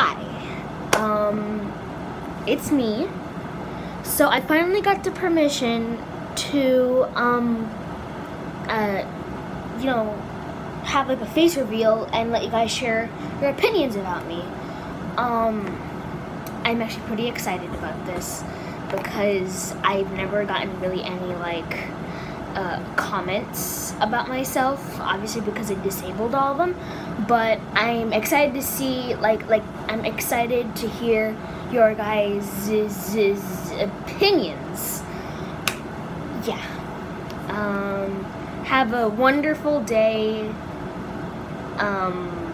Hi, um, it's me. So I finally got the permission to, um, uh, you know, have like a face reveal and let you guys share your opinions about me. Um, I'm actually pretty excited about this because I've never gotten really any like uh, comments about myself, obviously because I disabled all of them. But I'm excited to see, like, like I'm excited to hear your guys' opinions. Yeah. Um, have a wonderful day. Um,